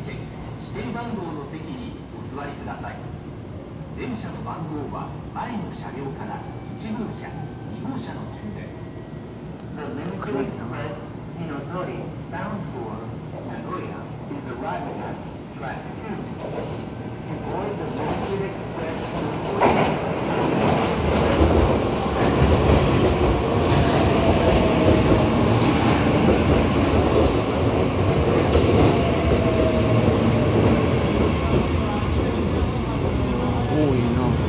特急券指定番号の席にお座りください電車の番号は前の車両から1号車2号車の順です The limited express Hinodori bound for Nagoya is arriving at track 2. we know.